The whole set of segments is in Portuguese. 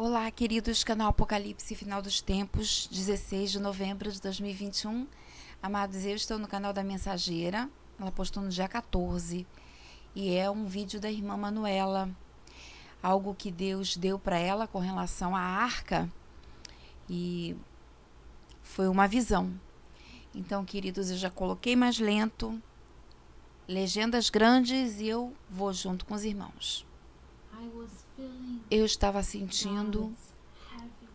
Olá, queridos, canal Apocalipse Final dos Tempos, 16 de novembro de 2021. Amados, eu estou no canal da Mensageira, ela postou no dia 14 e é um vídeo da irmã Manuela, algo que Deus deu para ela com relação à arca e foi uma visão. Então, queridos, eu já coloquei mais lento, legendas grandes e eu vou junto com os irmãos. Eu estava sentindo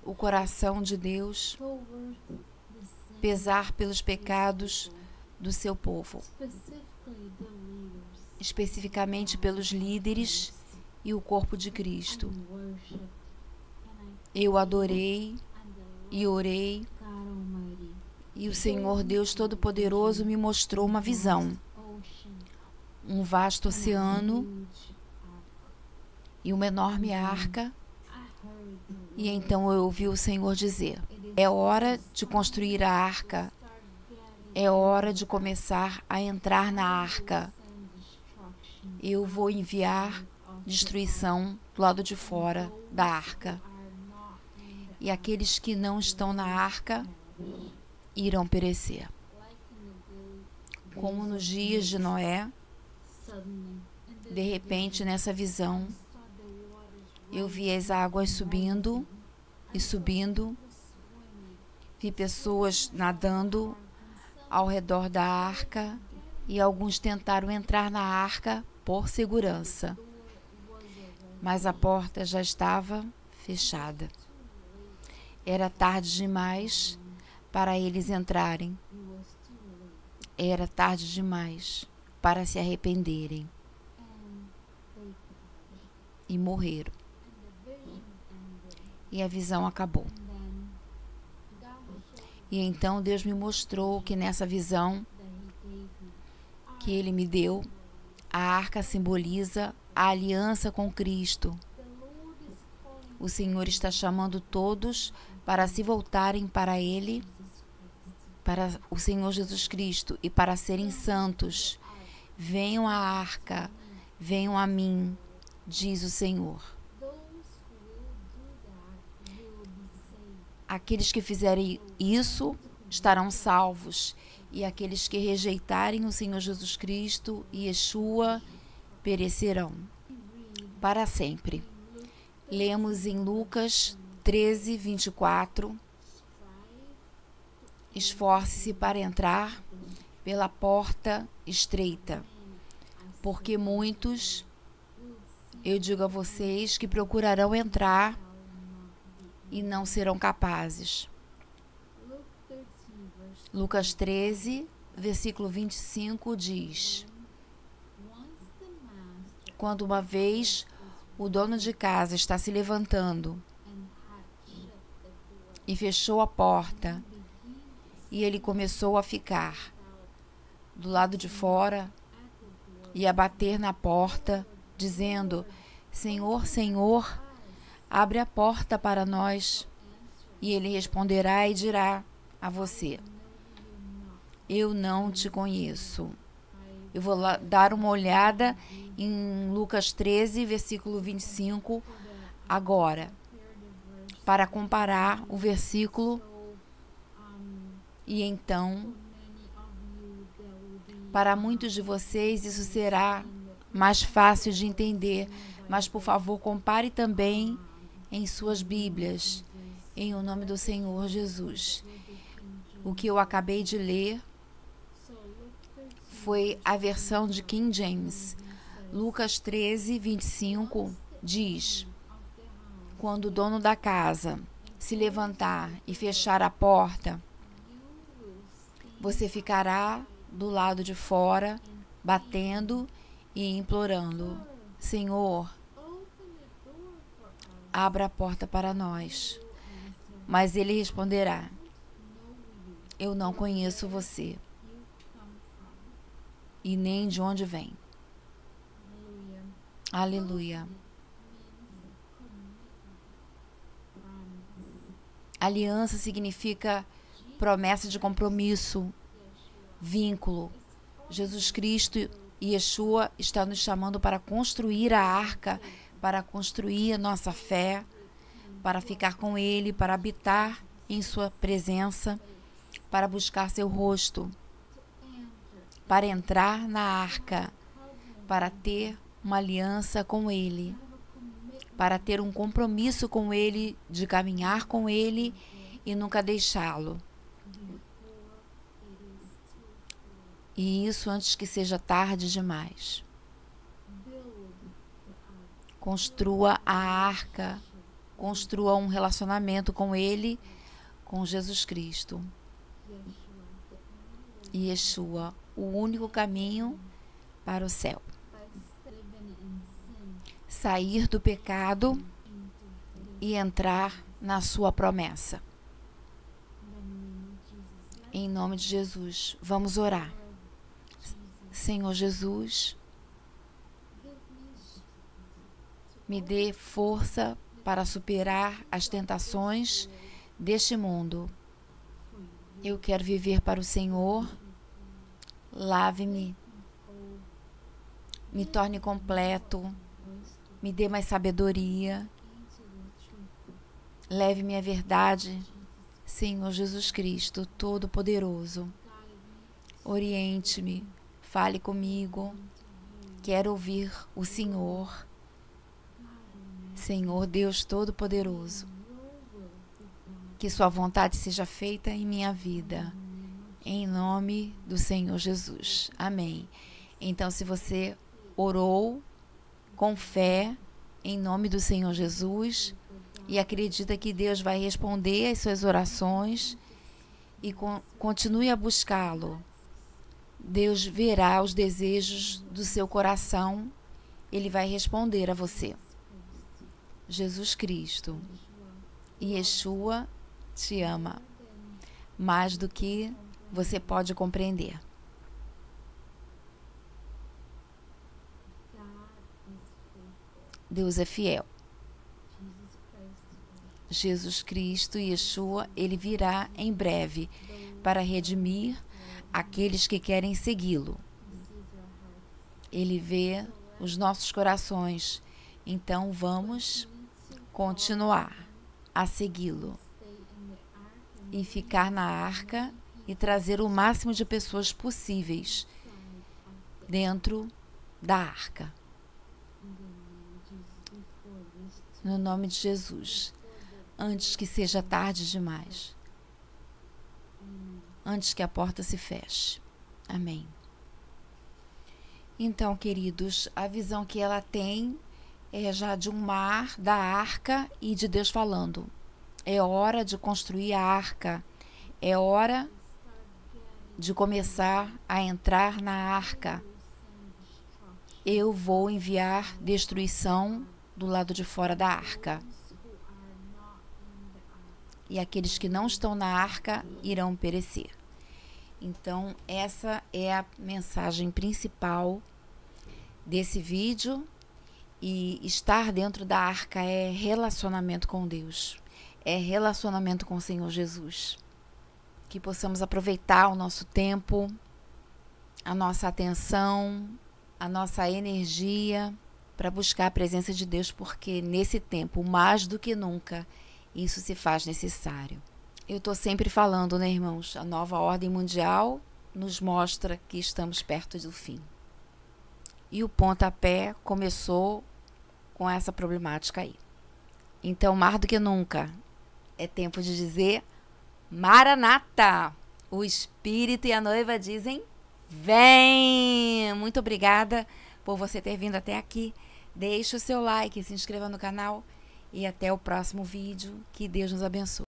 o coração de Deus pesar pelos pecados do seu povo, especificamente pelos líderes e o corpo de Cristo. Eu adorei e orei, e o Senhor Deus Todo-Poderoso me mostrou uma visão. Um vasto oceano e uma enorme arca. E então eu ouvi o Senhor dizer: É hora de construir a arca. É hora de começar a entrar na arca. Eu vou enviar destruição do lado de fora da arca. E aqueles que não estão na arca irão perecer. Como nos dias de Noé, de repente, nessa visão, eu vi as águas subindo e subindo. Vi pessoas nadando ao redor da arca e alguns tentaram entrar na arca por segurança. Mas a porta já estava fechada. Era tarde demais para eles entrarem. Era tarde demais para se arrependerem. E morreram e a visão acabou. E então Deus me mostrou que nessa visão que ele me deu, a arca simboliza a aliança com Cristo. O Senhor está chamando todos para se voltarem para Ele, para o Senhor Jesus Cristo e para serem santos. Venham à arca, venham a mim, diz o Senhor. Aqueles que fizerem isso estarão salvos, e aqueles que rejeitarem o Senhor Jesus Cristo e Yeshua perecerão para sempre. Lemos em Lucas 13, 24. Esforce-se para entrar pela porta estreita, porque muitos, eu digo a vocês, que procurarão entrar e não serão capazes. Lucas 13, versículo 25 diz: Quando uma vez o dono de casa está se levantando e fechou a porta, e ele começou a ficar do lado de fora e a bater na porta, dizendo: Senhor, Senhor, Abre a porta para nós. E ele responderá e dirá a você: Eu não te conheço. Eu vou lá dar uma olhada em Lucas 13, versículo 25, agora, para comparar o versículo. E então, para muitos de vocês, isso será mais fácil de entender, mas por favor, compare também em suas Bíblias, em o nome do Senhor Jesus. O que eu acabei de ler foi a versão de King James. Lucas 13, 25 diz: Quando o dono da casa se levantar e fechar a porta, você ficará do lado de fora, batendo e implorando: Senhor, abra a porta para nós. Mas ele responderá: Eu não conheço você, e nem de onde vem. Aleluia. Aliança significa promessa de compromisso, vínculo. Jesus Cristo e Yeshua estão nos chamando para construir a arca para construir a nossa fé, para ficar com Ele, para habitar em Sua presença, para buscar Seu rosto, para entrar na arca, para ter uma aliança com Ele, para ter um compromisso com Ele, de caminhar com Ele e nunca deixá-lo. E isso antes que seja tarde demais. Construa a arca, construa um relacionamento com Ele, com Jesus Cristo. E Yeshua, o único caminho para o céu. Sair do pecado e entrar na sua promessa. Em nome de Jesus, vamos orar. Senhor Jesus, me dê força para superar as tentações deste mundo. Eu quero viver para o Senhor. Lave-me, me torne completo, me dê mais sabedoria. Leve-me à verdade, Senhor Jesus Cristo, Todo-Poderoso. Oriente-me Fale comigo. Quero ouvir o Senhor. Senhor Deus Todo-Poderoso. Que Sua vontade seja feita em minha vida. Em nome do Senhor Jesus. Amém. Então, se você orou com fé, em nome do Senhor Jesus, e acredita que Deus vai responder às suas orações, e continue a buscá-lo Deus verá os desejos do seu coração, ele vai responder a você. Jesus Cristo Yeshua te ama mais do que você pode compreender. Deus é fiel. Jesus Cristo e Yeshua, ele virá em breve para redimir aqueles que querem segui-lo. Ele vê os nossos corações, então vamos continuar a segui-lo e ficar na arca e trazer o máximo de pessoas possíveis dentro da arca. No nome de Jesus, antes que seja tarde demais antes que a porta se feche. Amém. Então, queridos, a visão que ela tem é já de um mar, da arca e de Deus falando. É hora de construir a arca. É hora de começar a entrar na arca. Eu vou enviar destruição do lado de fora da arca e aqueles que não estão na arca irão perecer. Então, essa é a mensagem principal desse vídeo. E estar dentro da arca é relacionamento com Deus, é relacionamento com o Senhor Jesus. Que possamos aproveitar o nosso tempo, a nossa atenção, a nossa energia para buscar a presença de Deus, porque nesse tempo, mais do que nunca, isso se faz necessário. Eu estou sempre falando, né, irmãos? A nova ordem mundial nos mostra que estamos perto do fim. E o pontapé começou com essa problemática aí. Então, mais do que nunca, é tempo de dizer: Maranata! O Espírito e a noiva dizem: Vem! Muito obrigada por você ter vindo até aqui. Deixe o seu like, se inscreva no canal e até o próximo vídeo. Que Deus nos abençoe.